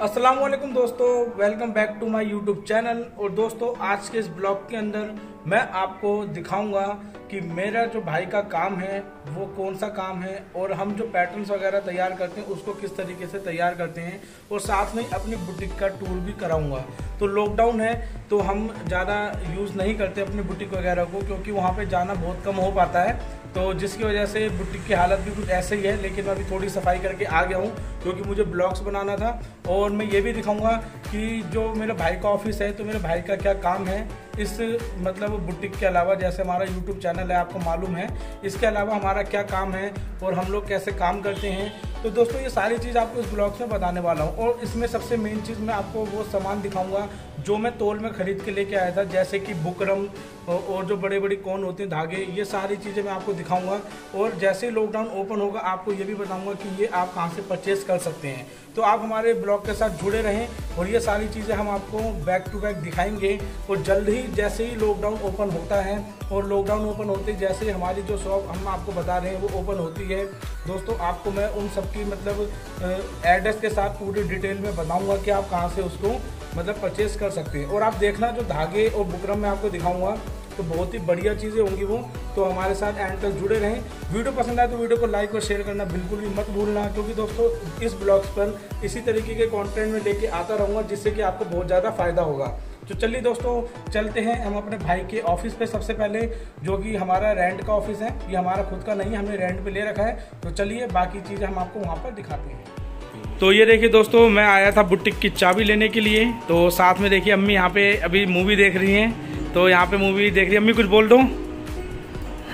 वालेकुम दोस्तों welcome back to my YouTube channel और दोस्तों, आज के इस ब्लॉग के अंदर मैं आपको दिखाऊँगा कि मेरा जो भाई का काम है, वो कौन सा काम है और हम जो पैटर्न्स वगैरह तैयार करते हैं, उसको किस तरीके से तैयार करते हैं और साथ में अपनी बुटीक का टूर भी कराऊँगा। तो लॉकडाउन है तो हम ज़्यादा यूज़ नहीं करते अपनी बुटीक वगैरह को, क्योंकि वहाँ पर जाना बहुत कम हो पाता है। तो जिसकी वजह से बुटीक की हालत भी कुछ ऐसे ही है, लेकिन मैं अभी थोड़ी सफ़ाई करके आ गया हूँ, क्योंकि मुझे ब्लॉग्स बनाना था। और मैं ये भी दिखाऊँगा कि जो मेरे भाई का ऑफ़िस है तो मेरे भाई का क्या काम है इस मतलब बुटीक के अलावा जैसे हमारा यूट्यूब चैनल है, आपको मालूम है, इसके अलावा हमारा क्या काम है और हम लोग कैसे काम करते हैं। तो दोस्तों, ये सारी चीज़ आपको इस ब्लॉग में बताने वाला हूँ और इसमें सबसे मेन चीज़ मैं आपको वो सामान दिखाऊँगा, जो मैं तोल में ख़रीद के लेके आया था, जैसे कि बुकरम और जो बड़े बड़ी कौन होते हैं, धागे, ये सारी चीज़ें मैं आपको दिखाऊँगा। और जैसे ही लॉकडाउन ओपन होगा, आपको ये भी बताऊँगा कि ये आप कहाँ से परचेज कर सकते हैं। तो आप हमारे ब्लॉग के साथ जुड़े रहें और ये सारी चीज़ें हम आपको बैक टू बैक दिखाएँगे। और जल्द ही जैसे ही लॉकडाउन ओपन होता है और लॉकडाउन ओपन होते जैसे ही हमारी जो शॉप हम आपको बता रहे हैं वो ओपन होती है, दोस्तों आपको मैं उन सबकी मतलब एड्रेस के साथ पूरी डिटेल में बताऊँगा कि आप कहाँ से उसको मतलब परचेस कर सकते हैं। और आप देखना जो धागे और बुकरम में आपको दिखाऊँगा तो बहुत ही बढ़िया चीज़ें होंगी वो। तो हमारे साथ एंड तक जुड़े रहें। वीडियो पसंद आए तो वीडियो को लाइक और शेयर करना बिल्कुल भी मत भूलना, क्योंकि दोस्तों, इस ब्लॉग्स पर इसी तरीके के कंटेंट में लेके आता रहूँगा, जिससे कि आपको बहुत ज़्यादा फ़ायदा होगा। तो चलिए दोस्तों, चलते हैं हम अपने भाई के ऑफ़िस पे सबसे पहले, जो कि हमारा रेंट का ऑफ़िस है। ये हमारा खुद का नहीं, हमने रेंट पे ले रखा है। तो चलिए, बाकी चीज़ें हम आपको वहाँ पर दिखाते हैं। तो ये देखिए दोस्तों, मैं आया था बुटीक की चाबी लेने के लिए। तो साथ में देखिए, अम्मी यहाँ पे अभी मूवी देख रही हैं। तो यहाँ पे मूवी देख रही है। अम्मी कुछ बोल दो।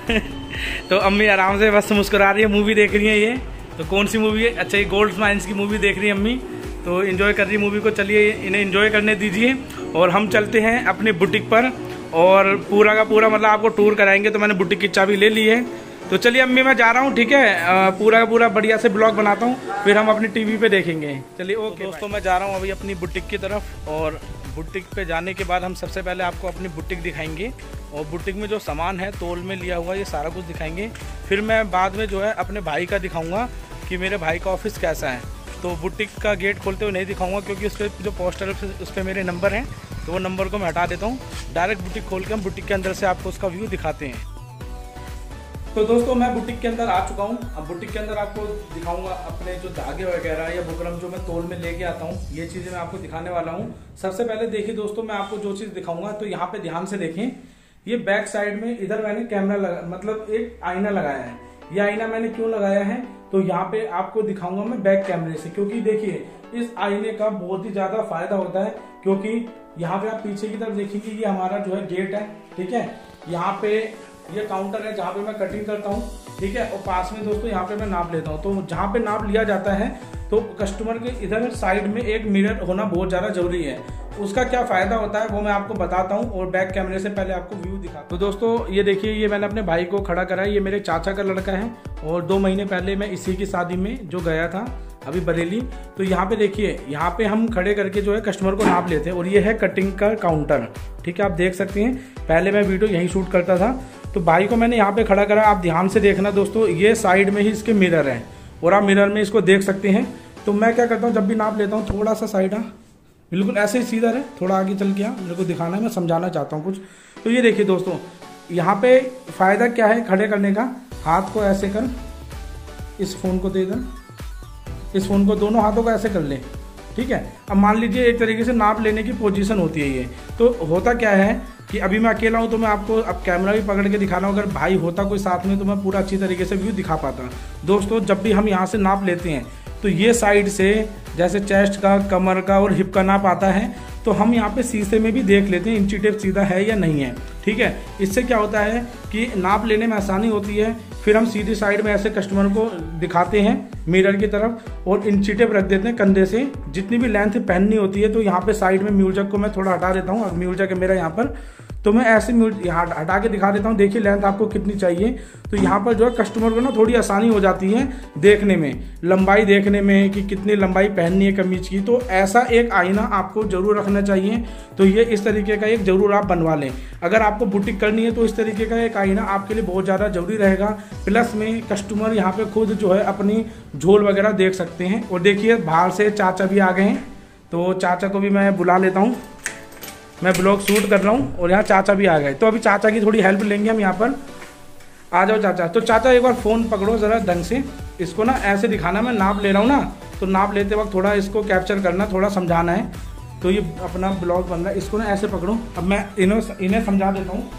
तो अम्मी आराम से बस मुस्कुरा रही है। मूवी देख रही है ये। तो कौन सी मूवी है? अच्छा ये गोल्ड माइंस की मूवी देख रही है अम्मी। तो इन्जॉय कर रही है मूवी को। चलिए इन्हें इन्जॉय करने दीजिए। और हम चलते हैं अपने बुटीक पर। और पूरा का पूरा मतलब आपको टूर कराएँगे। तो मैंने बुटीक की चाबी ले ली है। तो चलिए अम्मी मैं जा रहा हूँ ठीक है? पूरा का पूरा बढ़िया से ब्लॉग बनाता हूँ। फिर हम अपनी टीवी पे देखेंगे। चलिए ओके तो दोस्तों मैं जा रहा हूँ अभी अपनी बुटीक की तरफ़। और बुटीक पे जाने के बाद हम सबसे पहले आपको अपनी बुटीक दिखाएँगे और बुटीक में जो सामान है, तोल में लिया हुआ, ये सारा कुछ दिखाएँगे। फिर मैं बाद में जो है अपने भाई का दिखाऊँगा कि मेरे भाई का ऑफ़िस कैसा है। तो बुटीक का गेट खोलते हुए नहीं दिखाऊँगा क्योंकि उस पर जो पोस्टर उस पर मेरे नंबर हैं तो वो नंबर को मैं हटा देता हूँ। डायरेक्ट बुटीक खोल के हम बुटीक के अंदर से आपको उसका व्यू दिखाते हैं। तो दोस्तों, मैं बुटीक के अंदर आ चुका हूँ। अब बुटीक के अंदर आपको दिखाऊँगा अपने जो धागे वगैरह या बुकरम जो मैं तोल में लेके आता हूँ, ये चीज़ें मैं आपको दिखाने वाला हूँ। सबसे पहले देखिए दोस्तों, मैं आपको जो चीज़ दिखाऊँगा तो यहाँ पे ध्यान से देखें। ये बैक साइड में इधर मैंने कैमरा लगा मतलब एक आईना लगाया है। ये आईना मैंने क्यों लगाया है? तो यहाँ पे आपको दिखाऊँगा मैं बैक कैमरे से, क्योंकि देखिए, इस आईने का बहुत ही ज़्यादा फ़ायदा होता है, क्योंकि यहाँ पे आप पीछे की तरफ़ देखेंगे, ये हमारा जो है गेट है, ठीक है? यहाँ पे ये काउंटर है जहाँ पे मैं कटिंग करता हूँ, ठीक है? और पास में दोस्तों यहाँ पे मैं नाप लेता हूँ। तो जहाँ पे नाप लिया जाता है तो कस्टमर के इधर साइड में एक मिरर होना बहुत ज़्यादा ज़रूरी है। उसका क्या फ़ायदा होता है वो मैं आपको बताता हूँ और बैक कैमरे से पहले आपको व्यू दिखा तो दोस्तों, ये देखिए, ये मैंने अपने भाई को खड़ा करा है ये मेरे चाचा का लड़का है और दो महीने पहले मैं इसी की शादी में जो गया था, अभी बरेली। तो यहाँ पे देखिए, यहाँ पे हम खड़े करके जो है कस्टमर को नाप लेते हैं और ये है कटिंग का काउंटर ठीक है? आप देख सकते हैं। पहले मैं वीडियो यहीं शूट करता था। तो भाई को मैंने यहाँ पे खड़ा करा, आप ध्यान से देखना दोस्तों, ये साइड में ही इसके मिरर है। और आप मिरर में इसको देख सकते हैं। तो मैं क्या करता हूँ, जब भी नाप लेता हूँ थोड़ा सा साइड आ बिल्कुल ऐसे ही सीधा है थोड़ा आगे चल के आ मेरे को दिखाना है, मैं समझाना चाहता हूँ कुछ। तो ये देखिए दोस्तों, यहाँ पे फ़ायदा क्या है खड़े करने का? हाथ को ऐसे कर, इस फ़ोन को दे इधर इस फ़ोन को दोनों हाथों को ऐसे कर ले, ठीक है? अब मान लीजिए एक तरीके से नाप लेने की पोजीशन होती है ये। तो होता क्या है कि अभी मैं अकेला हूँ तो मैं आपको अब कैमरा भी पकड़ के दिखा रहा हूँ अगर भाई होता कोई साथ में तो मैं पूरा अच्छी तरीके से व्यू दिखा पाता। दोस्तों, जब भी हम यहाँ से नाप लेते हैं तो ये साइड से जैसे चेस्ट का, कमर का और हिप का नाप आता है। तो हम यहाँ पे शीशे में भी देख लेते हैं, इंची टेप सीधा है या नहीं है। ठीक है? इससे क्या होता है कि नाप लेने में आसानी होती है, फिर हम सीधी साइड में ऐसे कस्टमर को दिखाते हैं, मिरर की तरफ़, और इंची टेप रख देते हैं कंधे से। जितनी भी लेंथ पहननी होती है तो यहाँ पे साइड में म्यूजक को मैं थोड़ा हटा देता हूँ अब म्यूजक है मेरा यहाँ पर। तो मैं ऐसे यहाँ हटा के दिखा देता हूँ, देखिए लेंथ आपको कितनी चाहिए। तो यहाँ पर जो है कस्टमर को ना थोड़ी आसानी हो जाती है देखने में, लंबाई देखने में कि कितनी लंबाई पहननी है कमीज की। तो ऐसा एक आईना आपको ज़रूर रखना चाहिए तो ये इस तरीके का एक ज़रूर आप बनवा लें। अगर आपको बुटीक करनी है तो इस तरीके का एक आईना आपके लिए बहुत ज़्यादा ज़रूरी रहेगा। प्लस में कस्टमर यहाँ पे खुद जो है अपनी झोल वगैरह देख सकते हैं। और देखिए, बाहर से चाचा भी आ गए हैं तो चाचा को भी मैं बुला लेता हूँ। मैं ब्लॉग शूट कर रहा हूँ और यहाँ चाचा भी आ गए। तो अभी चाचा की थोड़ी हेल्प लेंगे हम यहाँ पर। आ जाओ चाचा। तो चाचा, एक बार फ़ोन पकड़ो ज़रा ढंग से। इसको ना ऐसे दिखाना, मैं नाप ले रहा हूँ ना। तो नाप लेते वक्त थोड़ा इसको कैप्चर करना, थोड़ा समझाना है। तो ये अपना ब्लॉग बन रहा है। इसको ना ऐसे पकड़ो। अब मैं इन्हें इन्हें समझा देता हूँ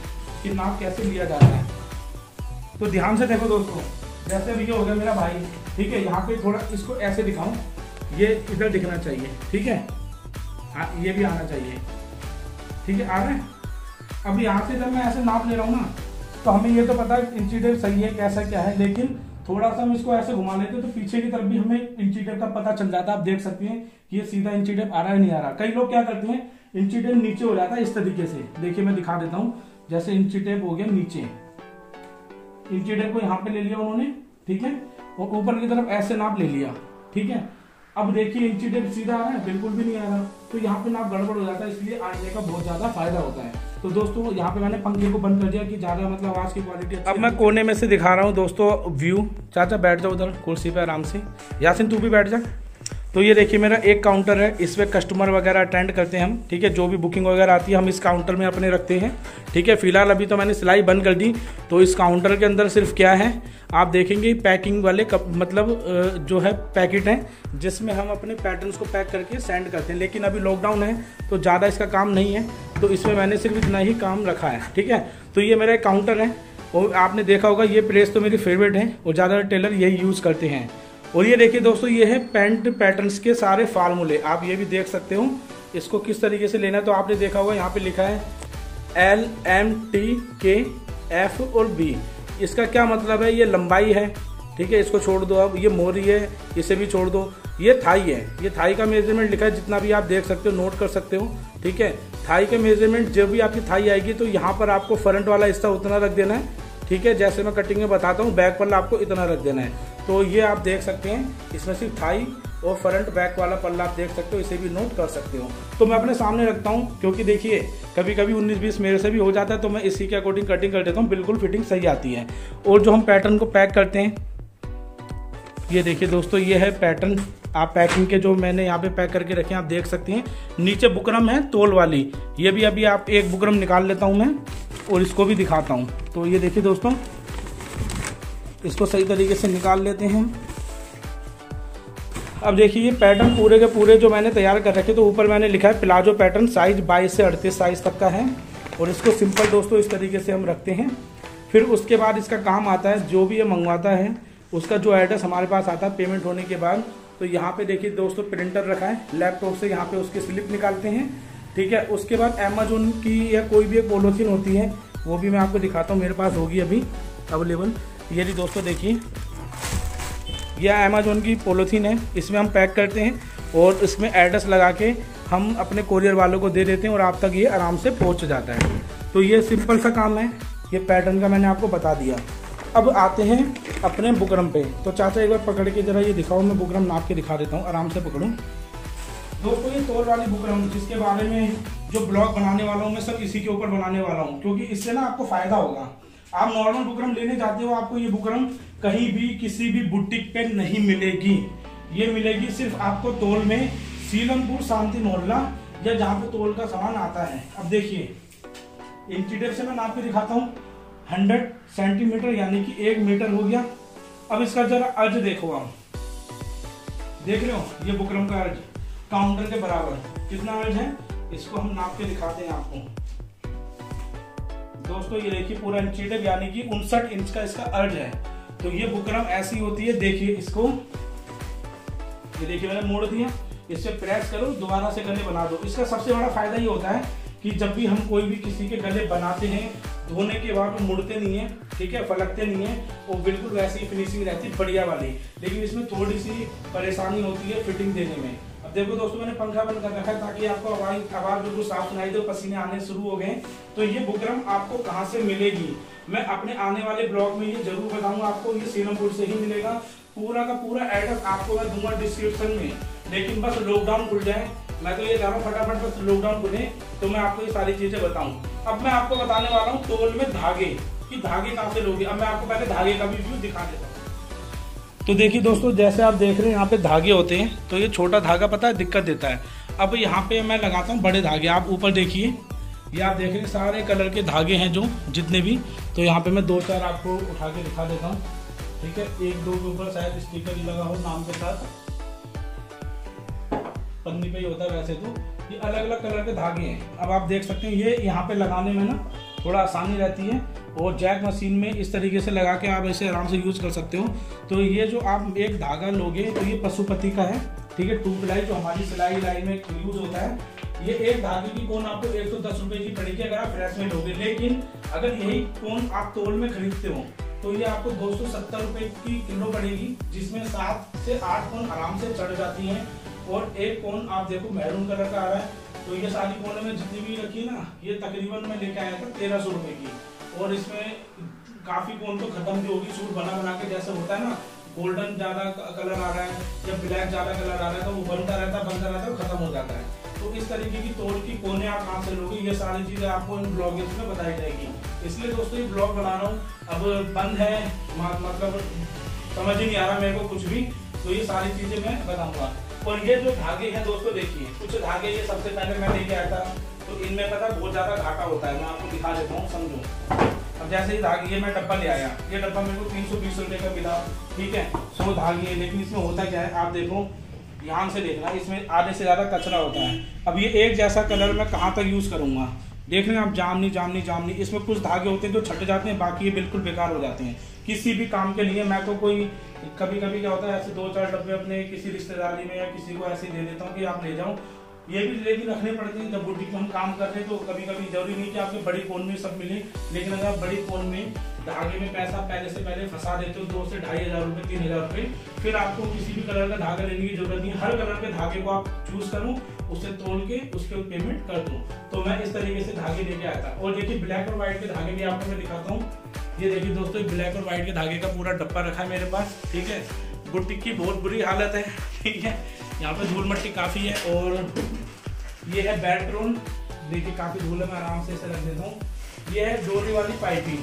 कि नाप कैसे लिया जाता है। तो ध्यान से देखो दोस्तों, जैसे भी ये हो गया मेरा भाई, ठीक है, यहाँ पे थोड़ा इसको ऐसे दिखाऊँ। ये इधर दिखना चाहिए, ठीक है? हाँ ये भी आना चाहिए। ठीक है, आ रहे हैं? अब यहाँ से जब मैं ऐसे नाप ले रहा हूँ ना तो हमें ये तो पता है टेप सही है, कैसा क्या है, लेकिन थोड़ा सा हम इसको ऐसे घुमा लेते हैं तो पीछे की तरफ़ भी हमें इंची टेप का पता चल जाता है। आप देख सकते हैं कि ये सीधा इंची टेप आ रहा है, नहीं आ रहा। कई लोग क्या करते हैं इंचीडेप नीचे हो जाता है इस तरीके से। देखिए, मैं दिखा देता हूँ। जैसे इंची टेप हो गया नीचे। इंची टेप को यहाँ पे ले लिया उन्होंने, ठीक है? और ऊपर की तरफ़ ऐसे नाप ले लिया, ठीक है? अब देखिए इंसिडेंट सीधा आ रहा है बिल्कुल भी नहीं आ रहा। तो यहाँ पे ना गड़बड़ हो जाता है इसलिए आने का बहुत ज़्यादा फ़ायदा होता है। तो दोस्तों यहाँ पे मैंने पंखे को बंद कर दिया कि ज़्यादा मतलब आवाज़ की क्वालिटी अब मैं कोने में से दिखा रहा हूँ दोस्तों व्यू चाचा बैठ जाओ उधर कुर्सी पे आराम से। यासिन तू भी बैठ जा। तो ये देखिए मेरा एक काउंटर है, इस पर कस्टमर वगैरह अटेंड करते हैं हम, ठीक है? जो भी बुकिंग वगैरह आती है, हम इस काउंटर में अपने रखते हैं, ठीक है? फ़िलहाल अभी तो मैंने सिलाई बंद कर दी तो इस काउंटर के अंदर सिर्फ़ क्या है, आप देखेंगे पैकिंग वाले कप मतलब जो है पैकेट हैं, जिसमें हम अपने पैटर्न्स को पैक करके सेंड करते हैं। लेकिन अभी लॉकडाउन है तो ज़्यादा इसका काम नहीं है तो इसमें मैंने सिर्फ़ इतना ही काम रखा है, ठीक है? तो ये मेरा एक काउंटर है, और आपने देखा होगा, ये प्रेस तो मेरी फेवरेट है, और ज़्यादातर टेलर यही यूज़ करते हैं। और ये देखिए दोस्तों, ये है पेंट पैटर्न्स के सारे फार्मूले आप ये भी देख सकते हो। इसको किस तरीके से लेना है तो आपने देखा होगा, यहाँ पे लिखा है L M T K F और बी इसका क्या मतलब है? ये लंबाई है, ठीक है? इसको छोड़ दो अब। ये मोरी है, इसे भी छोड़ दो। ये थाई है। ये थाई का मेज़रमेंट लिखा है, जितना भी आप देख सकते हो नोट कर सकते हो, ठीक है? थाई का मेज़रमेंट जब भी आपकी थाई आएगी तो यहाँ पर आपको फ्रंट वाला हिस्सा उतना रख देना है। ठीक है, जैसे मैं कटिंग में बताता हूँ बैक पल्ला आपको इतना रख देना है। तो ये आप देख सकते हैं, इसमें सिर्फ़ थाई और फ्रंट बैक वाला पल्ला आप देख सकते हो, इसे भी नोट कर सकते हो। तो मैं अपने सामने रखता हूँ, क्योंकि देखिए कभी कभी 19 बीस मेरे से भी हो जाता है तो मैं इसी के अकॉर्डिंग कटिंग कर देता हूँ, बिल्कुल फिटिंग सही आती है। और जो हम पैटर्न को पैक करते हैं, ये देखिए दोस्तों, ये है पैटर्न आप पैकिंग के जो मैंने यहाँ पे पैक करके रखे हैं, आप देख सकते हैं, नीचे बुकरम है, तोल वाली। ये भी अभी आप एक बुकरम निकाल लेता हूँ मैं। और इसको भी दिखाता हूँ। तो ये देखिए दोस्तों, इसको सही तरीके से निकाल लेते हैं अब देखिए, ये पैटर्न पूरे के पूरे जो मैंने तैयार कर रखे तो ऊपर मैंने लिखा है प्लाजो पैटर्न साइज़ 22 से 38 साइज़ तक का है। और इसको सिंपल दोस्तों इस तरीके से हम रखते हैं। फिर उसके बाद इसका काम आता है, जो भी ये मंगवाता है, उसका जो एड्रेस हमारे पास आता है पेमेंट होने के बाद। तो यहाँ पे देखिए दोस्तों प्रिंटर रखा है लैपटॉप से यहाँ पे उसकी स्लिप निकालते हैं। ठीक है, उसके बाद अमेजोन की या कोई भी एक पोलोथीन होती है, वो भी मैं आपको दिखाता हूँ, मेरे पास होगी अभी अवेलेबल ये जी दोस्तों देखिए यह अमेजोन की पोलोथीन है, इसमें हम पैक करते हैं और इसमें एड्रेस लगा के हम अपने कोरियर वालों को दे देते हैं और आप तक ये आराम से पहुँच जाता है। तो ये सिंपल सा काम है, ये पैटर्न का मैंने आपको बता दिया। अब आते हैं अपने बुकरम पे। तो चाचा, एक बार पकड़ के जरा ये दिखाओ, मैं बुकरम नाप के दिखा देता हूँ, आराम से पकड़ूँ। दोस्तों ये तोल वाली बुकरम जिसके बारे में जो ब्लॉग बनाने वाला हूँ, मैं सब इसी के ऊपर बनाने वाला हूँ, क्योंकि इससे ना आपको फ़ायदा होगा। आप नॉर्मल बुकरम लेने जाते हो, आपको ये बुकरम कहीं भी किसी भी बुटीक पे नहीं मिलेगी। ये मिलेगी सिर्फ़ आपको तोल में सीलमपुर शांति मोहल्ला या जहाँ पे तोल का सामान आता है। अब देखिए इंची से मैं नाप के दिखाता हूँ। हंड्रेड सेंटीमीटर यानी कि एक मीटर हो गया। अब इसका जरा अर्ज़ देखो आप। देख रहे हो, ये बुकरम का अर्ज़। काउंटर के बराबर। कितना अर्ज़ है? इसको हम नाप के दिखाते हैं आपको। दोस्तों, ये देखिए पूरा इंचीटेड यानी कि उनसठ इंच का इसका अर्ज़ है। तो ये बुकरम ऐसी होती है, देखिए इसको। ये देखिए मैंने मोड़ दिया। इससे प्रेस करो, दोबारा से गले बना दो। इसका सबसे बड़ा फ़ायदा ये होता है कि जब भी हम कोई भी किसी के गले बनाते हैं, धोने के बाद वो मुड़ते नहीं है, ठीक है, फलकते नहीं है, वो बिल्कुल वैसी फिनिशिंग रहती है बढ़िया वाली। लेकिन इसमें थोड़ी सी परेशानी होती है फिटिंग देने में। अब देखो दोस्तों, मैंने पंखा बंद कर रखा है ताकि आपको आवाज़ आवाज़ बिल्कुल साफ़ सुनाई दे, पसीने आने शुरू हो गए तो ये बुकरम आपको कहाँ से मिलेगी? मैं अपने आने वाले ब्लॉग में ये ज़रूर बताऊँगा आपको, ये सीरमपुर से ही मिलेगा। पूरा का पूरा एड्रेस आपको मैं दूँगा डिस्क्रिप्शन में। लेकिन बस लॉकडाउन खुल जाए। मैं तो ये जा रहा हूँ, फटाफट बस लॉकडाउन खुले तो मैं आपको ये सारी चीज़ें बताऊँ। अब मैं आपको बताने वाला हूँ तोल में धागे। कि धागे कहाँ से लोगे? अब मैं आपको पहले धागे का भी व्यू दिखा देता हूँ। तो देखिए दोस्तों, जैसे आप देख रहे हैं, यहाँ पे धागे होते हैं तो ये छोटा धागा पता है, दिक्कत देता है। अब यहाँ पे मैं लगाता हूँ बड़े धागे, आप ऊपर देखिए। ये आप देख रहे हैं, सारे कलर के धागे हैं जो, जितने भी। तो यहाँ पे मैं दो चार आपको उठा के दिखा देता हूँ। ठीक है, एक दो के ऊपर शायद स्टिकर लगा हो नाम के साथ। पन्नी पे ही होता है वैसे तो। ये अलग अलग कलर के धागे हैं। अब आप देख सकते हैं, ये यहाँ पे लगाने में ना थोड़ा आसानी रहती है। और जैक मशीन में इस तरीके से लगा के आप ऐसे आराम से यूज़ कर सकते हो। तो ये जो आप एक धागा लोगे तो ये पशुपति का है, ठीक है? टू प्लाई जो हमारी सिलाई लाइन में यूज़ होता है, ये एक धागे की कोन आपको एक सौ दस रुपये की पड़ेगी अगर आप फ्रेश में लोगे। लेकिन अगर यही कोन आप तोल में खरीदते हो तो ये आपको दो सौ सत्तर रुपए की किलो पड़ेगी, जिसमें सात से आठ कोन आराम से चढ़ जाती हैं। और एक कोन आप देखो मैरून कलर का आ रहा है तो ये सारी कोने में जितनी भी रखी है ना, ये तकरीबन मैं लेके आया था तेरह सौ रुपये की। और इसमें काफ़ी कोन तो खत्म भी होगी, सूट बना बना के जैसे होता है ना गोल्डन ज़्यादा कलर आ रहा है, या ब्लैक ज़्यादा कलर आ रहा है तो वो बनता रहता है बनता रहता है खत्म हो जाता है। तो इस तरीके की तोड़ की कोने आप कहाँ से लोगे, ये सारी चीज़ें आपको इन ब्लॉगिंग में बताई जाएगी। इसलिए दोस्तों, ये ब्लॉग बना रहा हूँ, अब बंद है मतलब समझ ही नहीं आ रहा मेरे को कुछ भी तो ये सारी चीज़ें मैं बताऊँगा। और ये जो धागे हैं दोस्तों, देखिए, कुछ धागे ये सबसे पहले मैं लेके आया था। तो इनमें पता बहुत ज़्यादा घाटा होता है। मैं आपको दिखा देता हूँ, समझो। अब जैसे ही धागे, ये मैं डब्बा ले आया। ये डब्बा मेरे को तीन सौ बीस रुपए का मिला। ठीक है? सौ धागे, लेकिन इसमें होता क्या है? आप देखो, ध्यान से देखना, इसमें आधे से ज़्यादा कचरा होता है। अब ये एक जैसा कलर मैं कहाँ तक यूज़ करूँगा? देख रहे हैं आप, जामनी जामनी जामनी। इसमें कुछ धागे होते हैं जो छट जाते हैं, बाकी ये बिल्कुल बेकार हो जाते हैं। किसी भी काम के लिए मैं तो कोई कभी कभी क्या होता है, ऐसे दो चार डब्बे अपने किसी रिश्तेदारी में या किसी को ऐसे दे देता हूँ कि आप ले जाओ। ये भी लेकिन रखने पड़ते हैं। जब बुटीक में हम काम कर रहे हैं तो कभी कभी ज़रूरी नहीं कि आपके बड़ी फ़ोन में सब मिले। लेकिन अगर आप बड़ी फ़ोन में, धागे में पैसा पहले से पहले फंसा देते हो, दो से ढाई हज़ार रुपए, तीन हज़ार रुपए, फिर आपको किसी भी कलर का धागा लेने की ज़रूरत नहीं। हर कलर के धागे को आप चूज़ करूँ, उसे तोड़ के, उसके पेमेंट कर दूँ। तो मैं इस तरीके से धागे लेके आया था। और देखिए ब्लैक और व्हाइट के धागे भी आपको मैं दिखाता हूँ। ये देखिए दोस्तों ब्लैक और व्हाइट के धागे का पूरा डब्बा रखा है मेरे पास, ठीक है? बुटीक की बहुत बुरी हालत है, ठीक है? यहाँ पे धूल मट्टी काफ़ी है और ये है बेडरूम देखिए, काफ़ी धूल है, मैं आराम से इसे रख देता हूँ। ये है डोरी वाली पाइपिंग।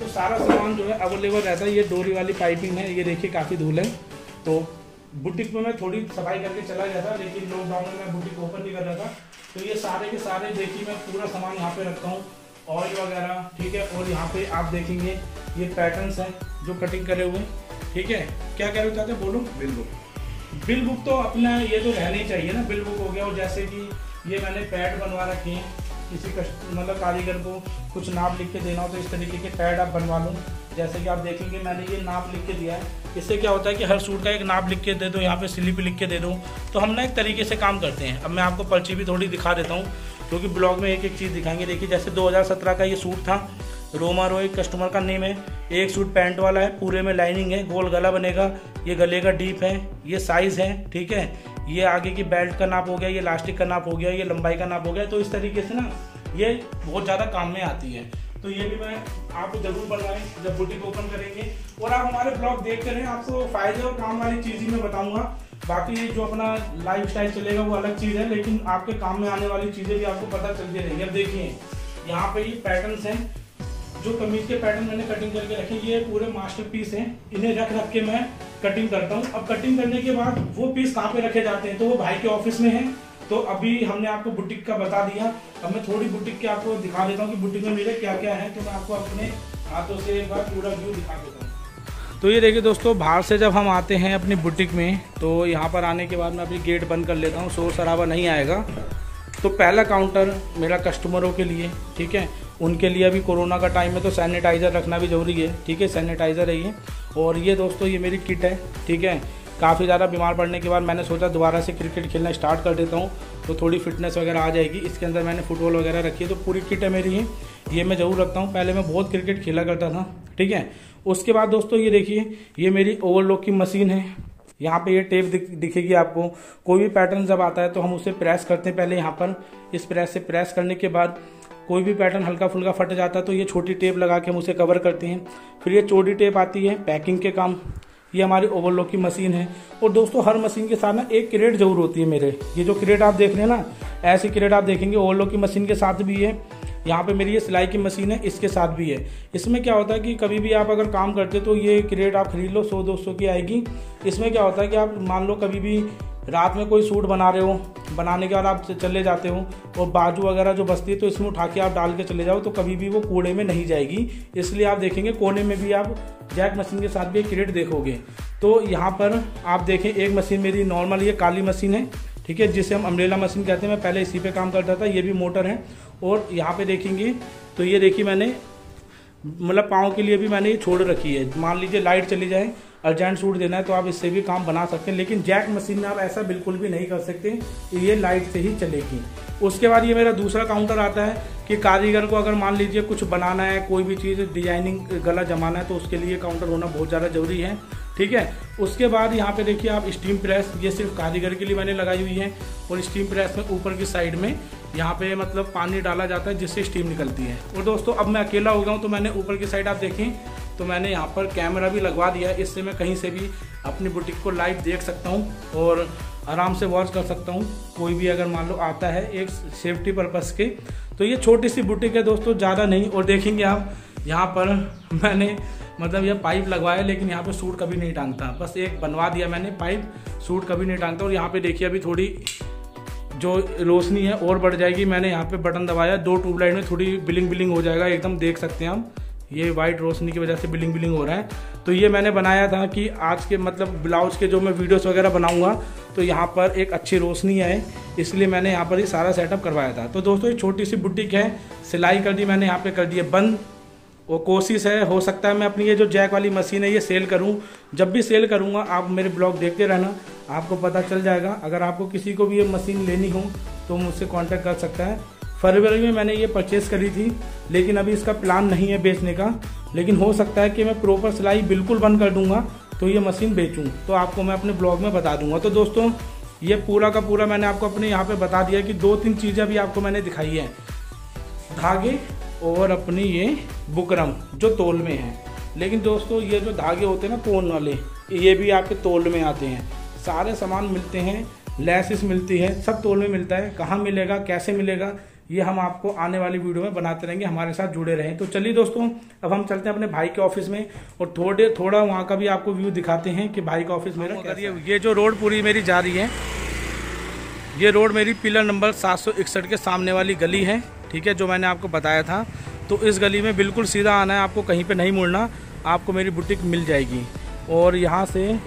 तो सारा सामान जो है, अवेलेबल रहता है। ये डोरी वाली पाइपिंग है, ये देखिए, काफ़ी धूल है। तो बुटीक में मैं थोड़ी सफ़ाई करके चला गया था, लेकिन लॉकडाउन में मैं बुटीक ओपन नहीं कर रहा था। तो ये सारे के सारे, देखिए, मैं पूरा सामान यहाँ पे रखता हूँ। ऑयल वगैरह, ठीक है? और यहाँ पे आप देखेंगे, ये पैटर्न्स हैं जो कटिंग करे हुए ठीक है? क्या कह कहना चाहते बोलो बिल। बुक बिल बुक तो अपना ये तो रहना ही चाहिए ना, बिल बुक हो गया। और जैसे कि ये मैंने पैड बनवा रखे हैं, किसी कस्ट मतलब कारीगर को कुछ नाप लिख के देना हो तो इस तरीके के पैड आप बनवा लूँ। जैसे कि आप देखेंगे, मैंने ये नाप लिख के दिया है। इससे क्या होता है कि हर सूट का एक नाप लिख के दे दो, यहाँ पे स्लिप लिख के दे दो। तो हम ना एक तरीके से काम करते हैं। अब मैं आपको पर्ची भी थोड़ी दिखा देता हूँ, क्योंकि ब्लॉग में एक एक चीज़ दिखाएँगे। देखिए, जैसे 2017 का ये सूट था रोमा रो एक कस्टमर का नेम है। एक सूट पैंट वाला है, पूरे में लाइनिंग है, गोल गला बनेगा। ये गले का डीप है, ये साइज़ है, ठीक है? ये आगे की बेल्ट का नाप हो गया, ये लास्टिक का नाप हो गया, ये लंबाई का नाप हो गया। तो इस तरीके से ना, ये बहुत ज़्यादा काम में आती है। तो ये भी मैं आपको ज़रूर बनवाएँ जब बुटीक ओपन करेंगे। और आप हमारे ब्लॉग देखते रहें, आपको फ़ायदे और काम वाली चीज़ ही मैं बताऊँगा। बाकी जो अपना लाइफ स्टाइल चलेगा, वो अलग चीज़ है, लेकिन आपके काम में आने वाली चीज़ें भी आपको पता चलती रहेंगी। अब देखिए, यहाँ पे ये पैटर्न्स हैं। जो कमीज के पैटर्न मैंने कटिंग करके रखे, ये पूरे मास्टर पीस हैं। इन्हें रख रख के मैं कटिंग करता हूँ। अब कटिंग करने के बाद वो पीस कहाँ पे रखे जाते हैं? तो वो भाई के ऑफ़िस में है। तो अभी हमने आपको बुटीक का बता दिया। अब मैं थोड़ी बुटीक के आपको दिखा देता हूँ कि बुटीक में मेरे क्या क्या है। तो मैं आपको अपने हाथों से एक बार पूरा व्यू दिखा देता हूँ। तो ये देखिए दोस्तों, बाहर से जब हम आते हैं अपनी बुटीक में तो यहाँ पर आने के बाद मैं अपनी गेट बंद कर लेता हूँ। शोर शराबा नहीं आएगा। तो पहला काउंटर मेरा कस्टमरों के लिए, ठीक है? उनके लिए अभी कोरोना का टाइम है तो सैनिटाइज़र रखना भी ज़रूरी है। ठीक है सैनिटाइज़र है ये। और ये दोस्तों ये मेरी किट है। ठीक है काफ़ी ज़्यादा बीमार पड़ने के बाद मैंने सोचा दोबारा से क्रिकेट खेलना स्टार्ट कर देता हूँ तो थोड़ी फिटनेस वगैरह आ जाएगी। इसके अंदर मैंने फुटबॉल वगैरह रखी है तो पूरी किट है मेरी ये। ये मैं ज़रूर रखता हूँ। पहले मैं बहुत क्रिकेट खेला करता था। ठीक है उसके बाद दोस्तों ये देखिए ये मेरी ओवरलॉक की मशीन है। यहाँ पे ये टेप दिख, दिखेगी आपको। कोई भी पैटर्न जब आता है तो हम उसे प्रेस करते हैं पहले यहाँ पर। इस प्रेस से प्रेस करने के बाद कोई भी पैटर्न हल्का फुल्का फट जाता है तो ये छोटी टेप लगा के हम उसे कवर करते हैं। फिर ये चौड़ी टेप आती है पैकिंग के काम। ये हमारी ओवरलॉक की मशीन है। और दोस्तों, हर मशीन के साथ ना एक क्रेट ज़रूर होती है मेरे। ये जो क्रेट आप देख रहे हैं ना, ऐसी क्रेट आप देखेंगे ओवरलॉक की मशीन के साथ भी है। यहाँ पे मेरी ये सिलाई की मशीन है, इसके साथ भी है। इसमें क्या होता है कि कभी भी आप अगर काम करते तो ये क्रेट आप खरीद लो, सौ, दो सौ की आएगी। इसमें क्या होता है कि आप मान लो कभी भी रात में कोई सूट बना रहे हो, बनाने के बाद आप चले जाते हो और बाजू वगैरह जो बचती है तो इसमें उठा के आप डाल के चले जाओ तो कभी भी वो कूड़े में नहीं जाएगी। इसलिए आप देखेंगे कोने में भी आप जैक मशीन के साथ भी एक क्रेट देखोगे। तो यहाँ पर आप देखें, एक मशीन मेरी नॉर्मल ये काली मशीन है, ठीक है, जिसे हम अम्ब्रेला मशीन कहते हैं। मैं पहले इसी पे काम करता था, ये भी मोटर है। और यहाँ पे देखेंगे तो ये देखिए मैंने मतलब पाँव के लिए भी मैंने ये छोड़ रखी है। मान लीजिए लाइट चली जाए, अर्जेंट सूट देना है तो आप इससे भी काम बना सकते हैं, लेकिन जैक मशीन में आप ऐसा बिल्कुल भी नहीं कर सकते ये लाइट से ही चलेगी। उसके बाद ये मेरा दूसरा काउंटर आता है कि कारीगर को अगर मान लीजिए कुछ बनाना है, कोई भी चीज़, डिज़ाइनिंग गला जमाना है तो उसके लिए काउंटर होना बहुत ज़्यादा ज़रूरी है। ठीक है? उसके बाद यहाँ पे देखिए आप स्टीम प्रेस ये सिर्फ़ कारीगर के लिए मैंने लगाई हुई है और स्टीम प्रेस में ऊपर की साइड में यहाँ पे मतलब पानी डाला जाता है जिससे स्टीम निकलती है। और दोस्तों, अब मैं अकेला हो गया हूँ तो मैंने ऊपर की साइड आप देखें तो मैंने यहाँ पर कैमरा भी लगवा दिया है। इससे मैं कहीं से भी अपनी बुटीक को लाइव देख सकता हूँ और आराम से वॉच कर सकता हूँ। कोई भी अगर मान लो आता है एक सेफ्टी पर्पज़ के तो ये छोटी सी बुटीक है दोस्तों, ज़्यादा नहीं। और देखेंगे आप, यहाँ पर मैंने मतलब ये पाइप लगवाया, लेकिन यहाँ पे सूट कभी नहीं टांगता। बस एक बनवा दिया मैंने पाइप, सूट कभी नहीं टांगता, और यहाँ पे देखिए अभी थोड़ी जो रोशनी है और बढ़ जाएगी। मैंने यहाँ पे बटन दबाया, दो ट्यूबलाइट में थोड़ी बिलिंग बिलिंग हो जाएगा, एकदम देख सकते हैं हम। ये वाइट रोशनी की वजह से बिलिंग बिलिंग हो रहा है। तो ये मैंने बनाया था कि आज के मतलब ब्लाउज के जो मैं वीडियोस वगैरह बनाऊँगा तो यहाँ पर एक अच्छी रोशनी आए। इसलिए मैंने यहाँ पर ये सारा सेटअप करवाया था। तो दोस्तों, ये छोटी सी बुटीक है, सिलाई कर दी मैंने, यहाँ पे कर दिए बंद। वो कोशिश है, हो सकता है मैं अपनी ये जो जैक वाली मशीन है, ये सेल करूँ। जब भी सेल करूँगा, आप मेरे ब्लॉग देखते रहना, आपको पता चल जाएगा। अगर आपको किसी को भी ये मशीन लेनी हो तो मुझसे कांटेक्ट कर सकता है। फरवरी में मैंने ये परचेस करी थी, लेकिन अभी इसका प्लान नहीं है बेचने का। लेकिन हो सकता है कि मैं प्रॉपर सिलाई बिल्कुल बंद कर दूँगा तो ये मशीन बेचूँ। तो आपको मैं अपने ब्लॉग में बता दूँगा। तो दोस्तों, ये पूरा का पूरा मैंने आपको अपने यहाँ पे बता दिया कि दो तीन चीज़ें अभी आपको मैंने दिखाई है। धागे और अपनी ये बुकरम जो तोल में है। लेकिन दोस्तों ये जो धागे होते हैं ना कोन वाले ये भी आपके तोल में आते हैं। सारे सामान मिलते हैं लेसिस मिलती है सब तोल में मिलता है। कहाँ मिलेगा कैसे मिलेगा ये हम आपको आने वाली वीडियो में बनाते रहेंगे हमारे साथ जुड़े रहें। तो चलिए दोस्तों अब हम चलते हैं अपने भाई के ऑफ़िस में और थोड़े थोड़ा वहाँ का भी आपको व्यू दिखाते हैं कि भाई का ऑफ़िस मेरा कैसा ये, ये जो रोड पूरी मेरी जा रही है ये रोड मेरी पिलर नंबर सात सौ इकसठ के सामने वाली गली है। ठीक है, जो मैंने आपको बताया था। तो इस गली में बिल्कुल सीधा आना है, आपको कहीं पर नहीं मुड़ना, आपको मेरी बुटीक मिल जाएगी। और यहाँ से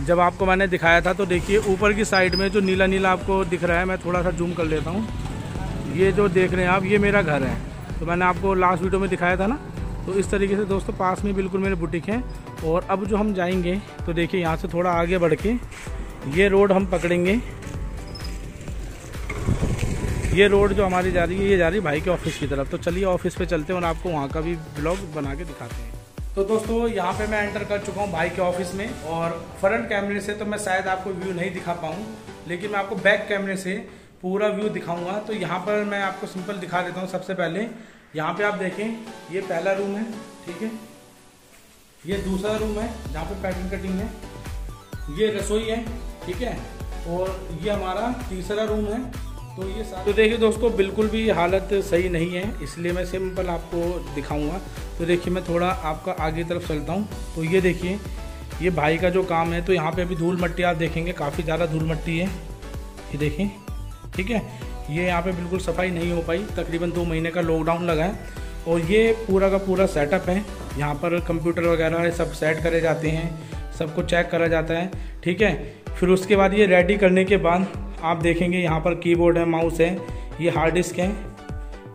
जब आपको मैंने दिखाया था तो देखिए ऊपर की साइड में जो नीला नीला आपको दिख रहा है, मैं थोड़ा सा जूम कर लेता हूँ। ये जो देख रहे हैं आप, ये मेरा घर है। तो मैंने आपको लास्ट वीडियो में दिखाया था ना? तो इस तरीके से दोस्तों, पास में बिल्कुल मेरे बुटीक हैं। और अब जो हम जाएँगे तो देखिए यहाँ से थोड़ा आगे बढ़ के ये रोड हम पकड़ेंगे। ये रोड जो हमारी जा रही है, ये जा रही है भाई के ऑफ़िस की तरफ़। तो चलिए ऑफ़िस पे चलते हैं और आपको वहाँ का भी ब्लॉग बना के दिखाते हैं। तो दोस्तों, यहाँ पे मैं एंटर कर चुका हूँ भाई के ऑफ़िस में और फ्रंट कैमरे से तो मैं शायद आपको व्यू नहीं दिखा पाऊँ, लेकिन मैं आपको बैक कैमरे से पूरा व्यू दिखाऊँगा। तो यहाँ पर मैं आपको सिंपल दिखा देता हूँ सबसे पहले। यहाँ पे आप देखें, ये पहला रूम है, ठीक है? ये दूसरा रूम है, जहाँ पे पैटर्न कटिंग है। ये रसोई है, ठीक है? और ये हमारा तीसरा रूम है। तो ये तो देखिए दोस्तों, बिल्कुल भी हालत सही नहीं है, इसलिए मैं सिंपल आपको दिखाऊँगा। तो देखिए, मैं थोड़ा आपका आगे तरफ़ चलता हूँ। तो ये देखिए, ये भाई का जो काम है तो यहाँ पे अभी धूल मट्टी आप देखेंगे, काफ़ी ज़्यादा धूल मट्टी है। ये देखें ठीक है? ये यहाँ पे बिल्कुल सफ़ाई नहीं हो पाई। तकरीबन दो महीने का लॉकडाउन लगा है। और ये पूरा का पूरा सेटअप है। यहाँ पर कंप्यूटर वगैरह सब सेट करे जाते हैं, सबको चेक करा जाता है, ठीक है? फिर उसके बाद ये रेडी करने के बाद आप देखेंगे यहाँ पर कीबोर्ड है माउस है, ये हार्ड डिस्क है।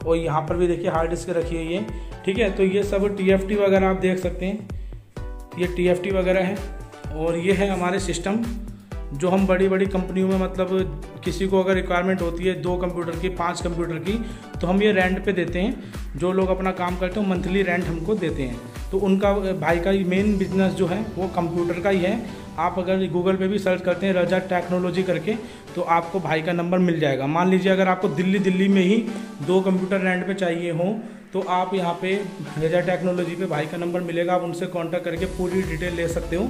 और यहाँ पर भी देखिए हार्ड डिस्क रखी है। ये ठीक है तो ये सब टीएफटी वगैरह आप देख सकते हैं। ये टीएफटी वगैरह है और ये है हमारे सिस्टम जो हम बड़ी बड़ी कंपनियों में मतलब किसी को अगर रिक्वायरमेंट होती है दो कंप्यूटर की, पाँच कंप्यूटर की तो हम ये रेंट पे देते हैं। जो लोग अपना काम करते हैं मंथली रेंट हमको देते हैं। तो उनका भाई का मेन बिज़नेस जो है, वो कंप्यूटर का ही है। आप अगर गूगल पे भी सर्च करते हैं रजा टेक्नोलॉजी करके तो आपको भाई का नंबर मिल जाएगा। मान लीजिए अगर आपको दिल्ली दिल्ली में ही दो कंप्यूटर रेंट पे चाहिए हो तो आप यहाँ पे रजा टेक्नोलॉजी पे भाई का नंबर मिलेगा। आप उनसे कांटेक्ट करके पूरी डिटेल ले सकते हो।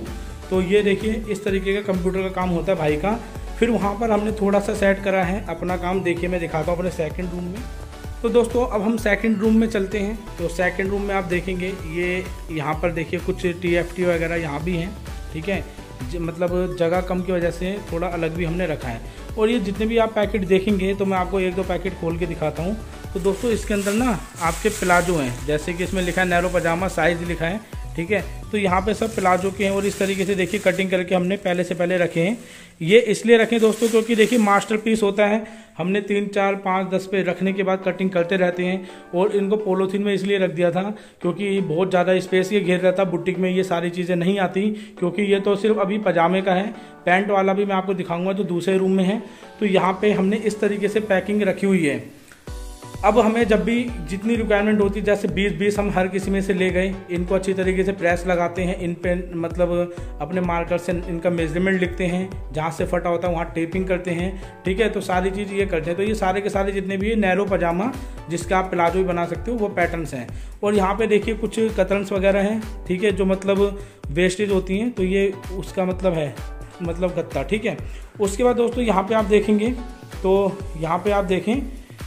तो ये देखिए, इस तरीके का कंप्यूटर का काम होता है भाई का। फिर वहाँ पर हमने थोड़ा सा सेट करा है अपना काम। देखिए, मैं दिखाता हूँ अपने सेकेंड रूम में। तो दोस्तों, अब हम सेकंड रूम में चलते हैं। तो सेकंड रूम में आप देखेंगे, ये यहाँ पर देखिए कुछ टीएफटी वगैरह यहाँ भी हैं, ठीक है? मतलब जगह कम की वजह से थोड़ा अलग भी हमने रखा है। और ये जितने भी आप पैकेट देखेंगे तो मैं आपको एक दो पैकेट खोल के दिखाता हूँ। तो दोस्तों, इसके अंदर ना आपके प्लाजो हैं। जैसे कि इसमें लिखा है नैरो पजामा साइज़ लिखा है, ठीक है? तो यहाँ पे सब प्लाजो के हैं और इस तरीके से देखिए कटिंग करके हमने पहले से पहले रखे हैं। ये इसलिए रखें दोस्तों, क्योंकि देखिए मास्टर पीस होता है। हमने तीन, चार, पाँच, दस पे रखने के बाद कटिंग करते रहते हैं और इनको पोलोथीन में इसलिए रख दिया था क्योंकि बहुत ज़्यादा स्पेस ये घेर रहता बुटीक में ये सारी चीज़ें नहीं आती। क्योंकि ये तो सिर्फ़ अभी पजामे का है। पैंट वाला भी मैं आपको दिखाऊँगा, जो दूसरे रूम में है। तो यहाँ पर हमने इस तरीके से पैकिंग रखी हुई है। अब हमें जब भी जितनी रिक्वायरमेंट होती है जैसे बीस बीस हम हर किसी में से ले गए, इनको अच्छी तरीके से प्रेस लगाते हैं, इन पे मतलब अपने मार्कर से इनका मेज़रमेंट लिखते हैं, जहाँ से फटा होता है वहाँ टेपिंग करते हैं, ठीक है? तो सारी चीज़ ये करते हैं। तो ये सारे के सारे जितने भी नैरो पजामा जिसका आप प्लाजो भी बना सकते हो, वो पैटर्न्स हैं। और यहाँ पे देखिए कुछ कतरन्स वगैरह हैं, ठीक है? जो मतलब वेस्टेज होती हैं तो ये उसका मतलब है मतलब गत्ता, ठीक है? उसके बाद दोस्तों यहाँ पे आप देखेंगे तो यहाँ पे आप देखें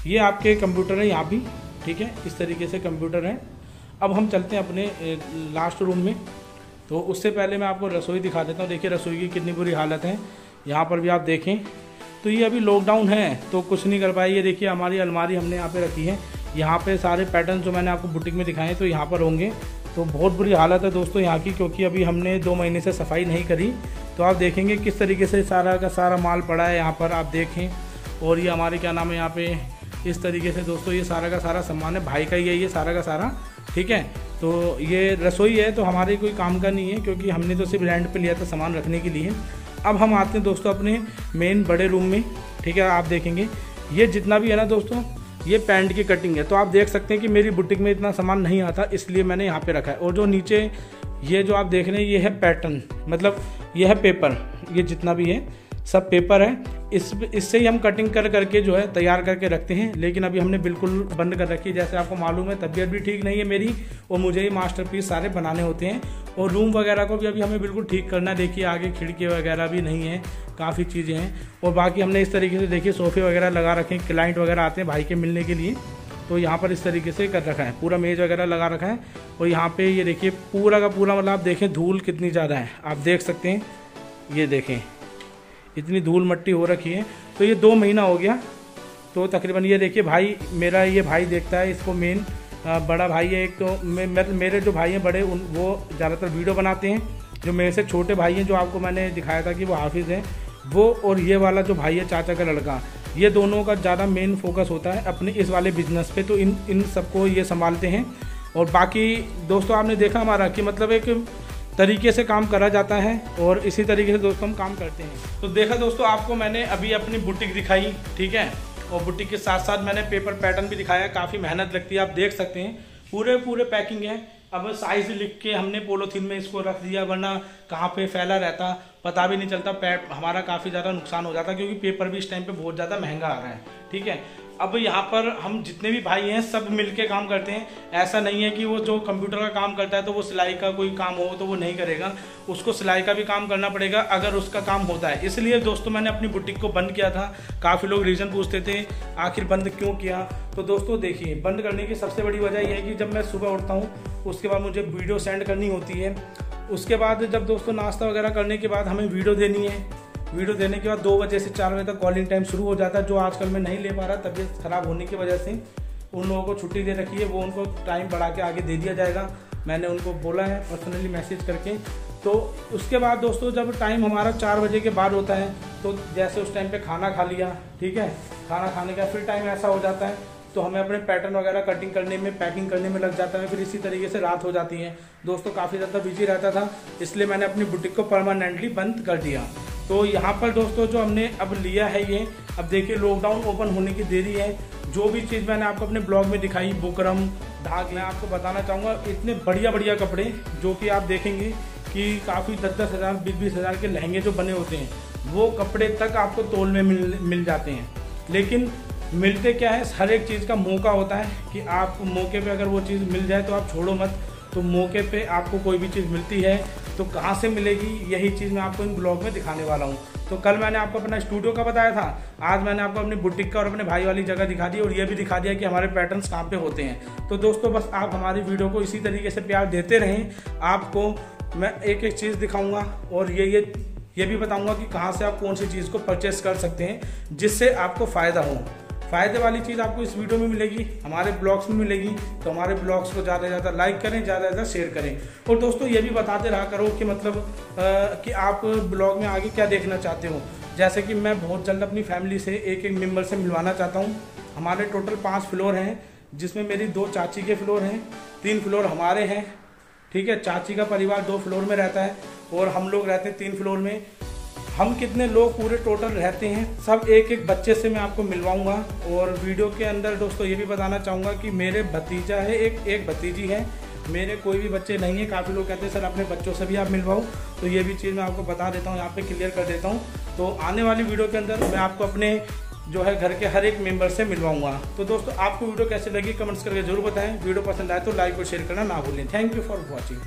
ये आपके कंप्यूटर है यहाँ भी, ठीक है? इस तरीके से कंप्यूटर है। अब हम चलते हैं अपने लास्ट रूम में। तो उससे पहले मैं आपको रसोई दिखा देता हूँ। देखिए, रसोई की कितनी बुरी हालत है। यहाँ पर भी आप देखें। तो ये अभी लॉकडाउन है तो कुछ नहीं कर पाए ये देखिए, हमारी अलमारी हमने यहाँ पे रखी है। यहाँ पे सारे पैटर्न जो मैंने आपको बुटीक में दिखाए तो यहाँ पर होंगे। तो बहुत बुरी हालत है दोस्तों यहाँ की, क्योंकि अभी हमने दो महीने से सफ़ाई नहीं करी। तो आप देखेंगे किस तरीके से सारा का सारा माल पड़ा है यहाँ पर, आप देखें। और ये हमारे, क्या नाम है यहाँ पे? इस तरीके से दोस्तों ये सारा का सारा सामान है, भाई का ही है ये सारा का सारा, ठीक है? तो ये रसोई है तो हमारे कोई काम का नहीं है, क्योंकि हमने तो सिर्फ़ रेंट पे लिया था सामान रखने के लिए। अब हम आते हैं दोस्तों अपने मेन बड़े रूम में, ठीक है? आप देखेंगे। ये जितना भी है ना दोस्तों, ये पैंट की कटिंग है। तो आप देख सकते हैं कि मेरी बुटीक में इतना सामान नहीं आता, इसलिए मैंने यहाँ पे रखा है। और जो नीचे, ये जो आप देख रहे हैं, ये है पैटर्न मतलब ये है पेपर ये जितना भी है, सब पेपर है। इस, इससे ही हम कटिंग कर करके जो है तैयार करके रखते हैं, लेकिन अभी हमने बिल्कुल बंद कर रखी है। जैसे आपको मालूम है, तबीयत भी ठीक नहीं है मेरी और मुझे ही मास्टर पीस सारे बनाने होते हैं। और रूम वगैरह को भी अभी हमें बिल्कुल ठीक करना देखिए, आगे खिड़की वगैरह भी नहीं है, काफ़ी चीज़ें हैं। और बाकी हमने इस तरीके से देखिए, सोफे वगैरह लगा रखे हैं क्लाइंट वगैरह आते हैं भाई के मिलने के लिए। तो यहाँ पर इस तरीके से कर रखा है, पूरा मेज वगैरह लगा रखा है। और यहाँ पे ये देखिए, पूरा का पूरा मतलब आप देखें, धूल कितनी ज़्यादा है। आप देख सकते हैं, ये देखें। इतनी धूल मट्टी हो रखी है। तो ये दो महीना हो गया। तो तकरीबन ये देखिए भाई मेरा ये भाई देखता है इसको मेन बड़ा भाई है एक तो। मे, मेरे जो भाई हैं बड़े उन वो ज़्यादातर वीडियो बनाते हैं। जो मेरे से छोटे भाई हैं जो आपको मैंने दिखाया था कि वो हाफिज़ हैं। वो और ये वाला जो भाई है चाचा का लड़का ये दोनों का ज़्यादा मेन फोकस होता है अपने इस वाले बिज़नेस पे। तो इन इन सबको ये संभालते हैं। और बाकी दोस्तों आपने देखा हमारा कि मतलब एक तरीके से काम करा जाता है और इसी तरीके से दोस्तों हम काम करते हैं। तो देखा दोस्तों, आपको मैंने अभी अपनी बुटीक दिखाई, ठीक है? और बुटीक के साथ साथ मैंने पेपर पैटर्न भी दिखाया, काफ़ी मेहनत लगती है, आप देख सकते हैं। पूरे पूरे पैकिंग है। अब साइज़ लिख के हमने पोलोथीन में इसको रख दिया, वरना कहाँ पे फैला रहता, पता भी नहीं चलता पैट हमारा काफ़ी ज़्यादा नुकसान हो जाता, क्योंकि पेपर भी इस टाइम पे बहुत ज़्यादा महँगा आ रहा है, ठीक है? अब यहाँ पर हम जितने भी भाई हैं, सब मिलके काम करते हैं। ऐसा नहीं है कि वो जो कंप्यूटर का काम करता है तो वो सिलाई का कोई काम हो तो वो नहीं करेगा। उसको सिलाई का भी काम करना पड़ेगा, अगर उसका काम होता है। इसलिए दोस्तों, मैंने अपनी बुटीक को बंद किया था। काफ़ी लोग रीज़न पूछते थे, आखिर बंद क्यों किया? तो दोस्तों, देखिए, बंद करने की सबसे बड़ी वजह यह है कि जब मैं सुबह उठता हूँ, उसके बाद मुझे वीडियो सेंड करनी होती है। उसके बाद जब दोस्तों, नाश्ता वगैरह करने के बाद हमें वीडियो देनी है वीडियो देने के बाद दो बजे से चार बजे तक कॉलिंग टाइम शुरू हो जाता है, जो आजकल मैं नहीं ले पा रहा, तबीयत ख़राब होने की वजह से। उन लोगों को छुट्टी दे रखी है, वो उनको टाइम बढ़ा के आगे दे दिया जाएगा। मैंने उनको बोला है पर्सनली मैसेज करके। तो उसके बाद दोस्तों, जब टाइम हमारा चार बजे के बाद होता है तो जैसे उस टाइम पे खाना खा लिया, ठीक है? खाना खाने का फिर टाइम ऐसा हो जाता है तो हमें अपने पैटर्न वगैरह कटिंग करने में पैकिंग करने में लग जाता है। फिर इसी तरीके से रात हो जाती है। दोस्तों, काफ़ी ज़्यादा बिज़ी रहता था, इसलिए मैंने अपनी बुटीक को परमानेंटली बंद कर दिया। तो यहाँ पर दोस्तों जो हमने अब लिया है ये, अब देखिए लॉकडाउन ओपन होने की देरी है। जो भी चीज़ मैंने आपको अपने ब्लॉग में दिखाई बुकरम धाग मैं आपको बताना चाहूँगा, इतने बढ़िया बढ़िया कपड़े जो कि आप देखेंगे कि काफ़ी दस दस हज़ार बीस बीस हज़ार के लहंगे जो बने होते हैं, वो कपड़े तक आपको तोल में मिल मिल जाते हैं। लेकिन मिलते क्या है, हर एक चीज़ का मौका होता है कि आप मौके पे अगर वो चीज़ मिल जाए तो आप छोड़ो मत। तो मौके पे आपको कोई भी चीज़ मिलती है तो कहाँ से मिलेगी? यही चीज़ मैं आपको इन ब्लॉग में दिखाने वाला हूँ। तो कल मैंने आपको अपना स्टूडियो का बताया था। आज मैंने आपको अपनी बुटीक का और अपने भाई वाली जगह दिखा दी और ये भी दिखा दिया कि हमारे पैटर्न्स कहाँ पे होते हैं। तो दोस्तों, बस आप हमारी वीडियो को इसी तरीके से प्यार देते रहें। आपको मैं एक एक चीज़ दिखाऊँगा और ये ये ये भी बताऊँगा कि कहाँ से आप कौन सी चीज़ को परचेस कर सकते हैं, जिससे आपको फ़ायदा हो। फ़ायदे वाली चीज़ आपको इस वीडियो में मिलेगी हमारे ब्लॉग्स में मिलेगी तो हमारे ब्लॉग्स को ज़्यादा से ज़्यादा लाइक करें ज़्यादा से ज़्यादा शेयर करें। और दोस्तों ये भी बताते रहा करो कि मतलब आ, कि आप ब्लॉग में आगे क्या देखना चाहते हो। जैसे कि मैं बहुत जल्द अपनी फैमिली से एक एक मेंबर से मिलवाना चाहता हूँ। हमारे टोटल पाँच फ्लोर हैं जिसमें मेरी दो चाची के फ्लोर हैं तीन फ्लोर हमारे हैं ठीक है? चाची का परिवार दो फ्लोर में रहता है और हम लोग रहते हैं तीन फ्लोर में। हम कितने लोग पूरे टोटल रहते हैं, सब एक एक बच्चे से मैं आपको मिलवाऊँगा। और वीडियो के अंदर दोस्तों ये भी बताना चाहूँगा कि मेरे भतीजा है, एक एक भतीजी है। मेरे कोई भी बच्चे नहीं है, काफ़ी लोग कहते हैं, सर, अपने बच्चों से भी आप मिलवाओ। तो ये भी चीज़ मैं आपको बता देता हूँ, यहाँ पे क्लियर कर देता हूँ। तो आने वाली वीडियो के अंदर मैं आपको अपने जो है घर के हर एक मेंबर से मिलवाऊँगा। तो दोस्तों, आपको वीडियो कैसे लगी, कमेंट्स करके ज़रूर बताएँ। वीडियो पसंद आए तो लाइक और शेयर करना ना भूलें। Thank you for watching